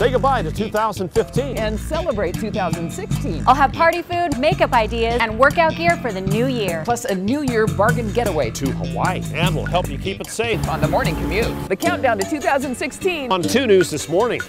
Say goodbye to 2015. And celebrate 2016. I'll have party food, makeup ideas, and workout gear for the new year. Plus a New Year bargain getaway to Hawaii. And we'll help you keep it safe on the morning commute. The countdown to 2016 on 2 News this morning.